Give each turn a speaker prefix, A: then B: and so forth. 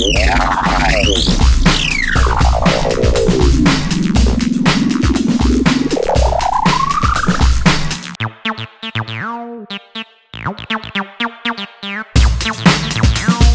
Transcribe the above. A: Yeah.
B: You